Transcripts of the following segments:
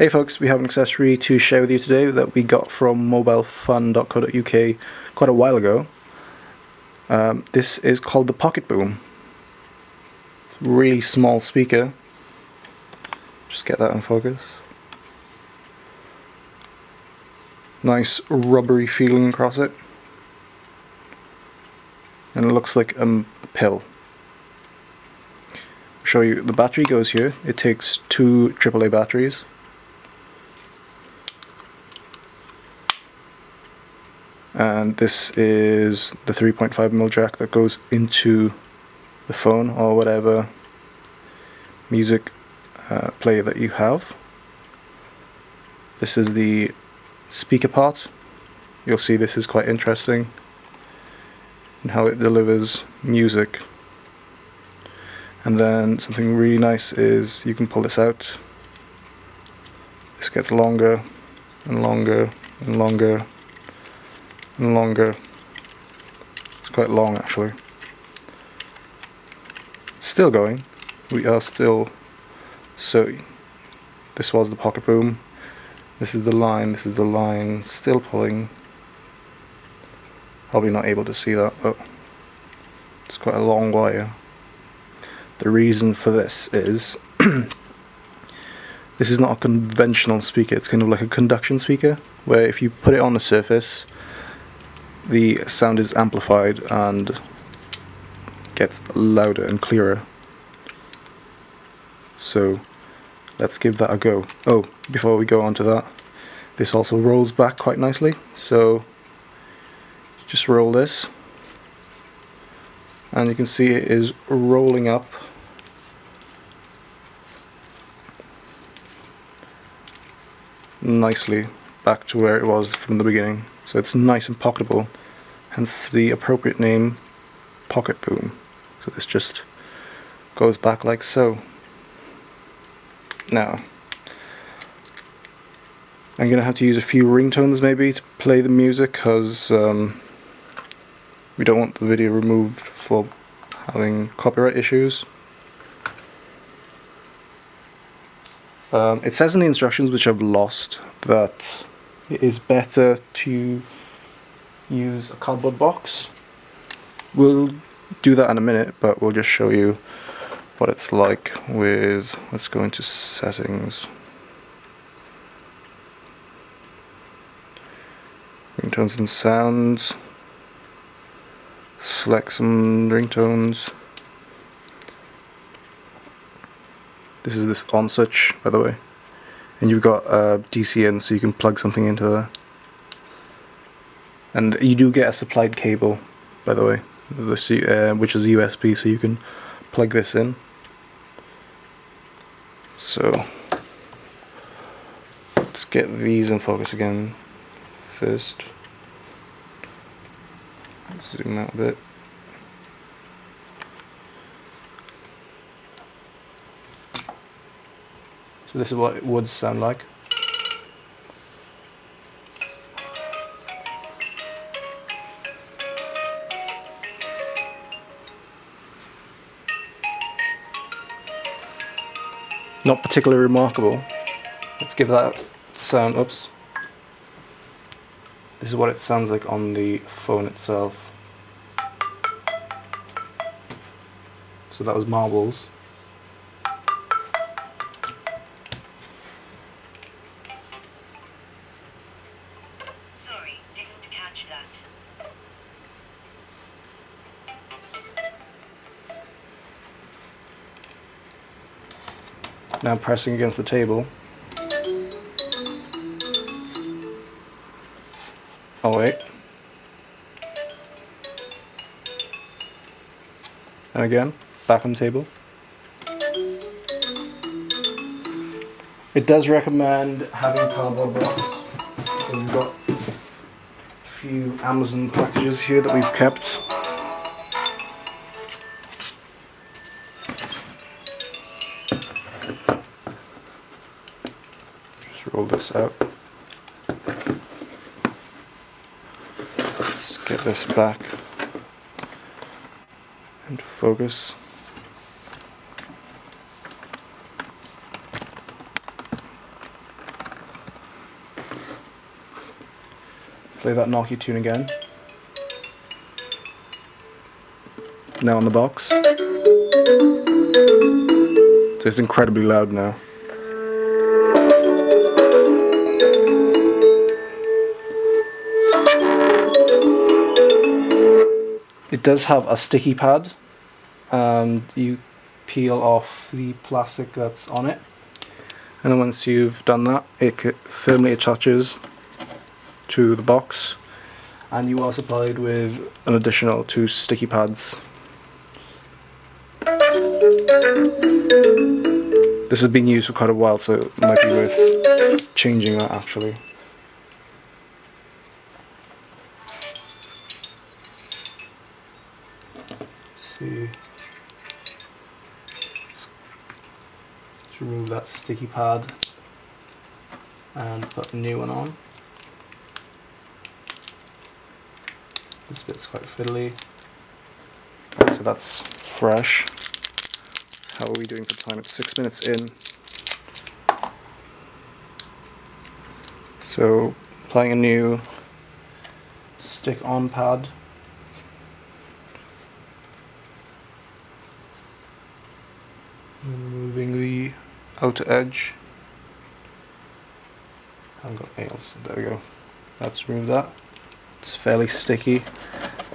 Hey folks, we have an accessory to share with you today that we got from mobilefun.co.uk quite a while ago. Um, this is called the Pocket Boom. Really small speaker. Just get that in focus. Nice rubbery feeling across it. And it looks like a pill. I'll show you, the battery goes here. It takes two AAA batteries. And this is the 3.5mm jack that goes into the phone or whatever music uh, player that you have. This is the speaker part. You'll see this is quite interesting and how it delivers music. And then something really nice is you can pull this out. This gets longer and longer and longer longer. It's quite long actually. Still going. We are still so this was the pocket boom. This is the line, this is the line, still pulling. Probably not able to see that, but it's quite a long wire. The reason for this is this is not a conventional speaker, it's kind of like a conduction speaker, where if you put it on the surface, the sound is amplified and gets louder and clearer. So let's give that a go. Oh, before we go on to that, this also rolls back quite nicely. So just roll this and you can see it is rolling up nicely back to where it was from the beginning. So it's nice and pocketable, hence the appropriate name Pocket Boom. So this just goes back like so. Now, I'm going to have to use a few ringtones maybe to play the music because um, we don't want the video removed for having copyright issues. Um, it says in the instructions, which I've lost, that it is better to use a cardboard box. We'll do that in a minute, but we'll just show you what it's like with, let's go into settings. Ringtones and sounds. Select some ringtones. This is this on switch, by the way and you've got uh, a DC in so you can plug something into there and you do get a supplied cable by the way uh, which is USB so you can plug this in. So let's get these in focus again first. Zoom out a bit. So this is what it would sound like. Not particularly remarkable. Let's give that sound, oops. This is what it sounds like on the phone itself. So that was marbles. Now pressing against the table. Oh wait. And again, back on the table. It does recommend having cardboard box. So we've got a few Amazon packages here that we've kept. Let's roll this up. Let's get this back and focus. Play that Nokia tune again. Now on the box. So it's incredibly loud now. It does have a sticky pad and you peel off the plastic that's on it. And then once you've done that it firmly attaches to the box and you are supplied with an additional two sticky pads. This has been used for quite a while so it might be worth changing that actually see remove that sticky pad and put a new one on. This bit's quite fiddly. So that's fresh. How are we doing for time? It's six minutes in. So applying a new stick on pad. Removing the outer edge. I haven't got nails, there we go. Let's remove that. It's fairly sticky.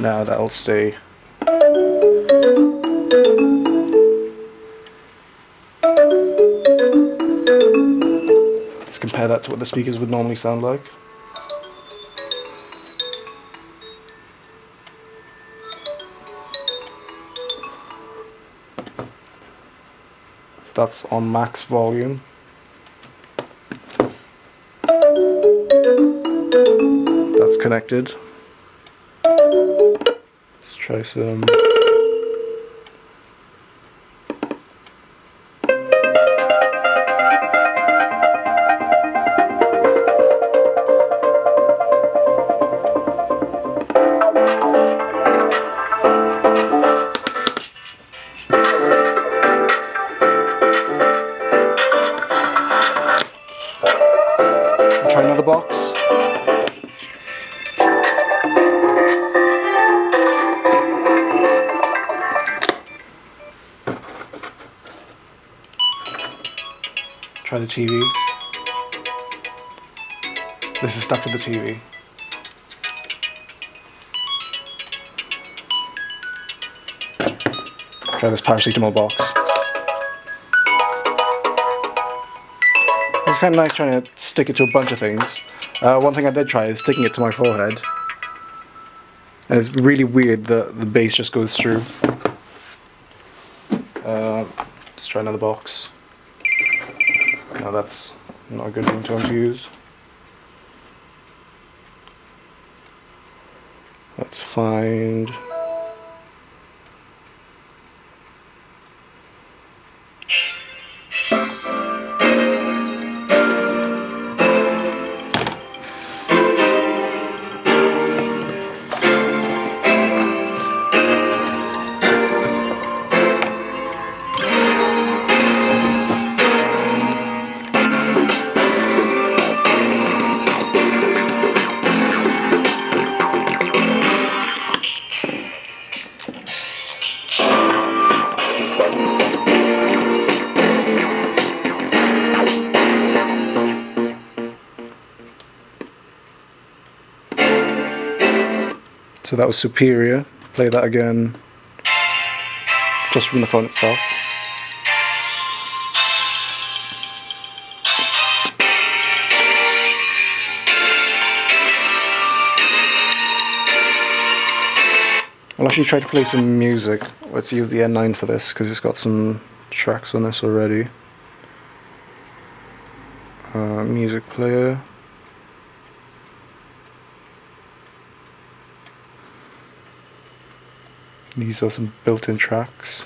Now that'll stay. Let's compare that to what the speakers would normally sound like. That's on max volume. That's connected. Let's try some try another box. Try the TV. This is stuck to the TV. Try this paracetamol box. Kind of nice trying to stick it to a bunch of things. Uh, one thing I did try is sticking it to my forehead. And it's really weird that the bass just goes through. Uh, let's try another box. No, that's not a good ringtone to use. Let's find... So that was Superior. Play that again just from the phone itself. I'll actually try to play some music. Let's use the N9 for this because it's got some tracks on this already. Uh, music player. These are some built-in tracks.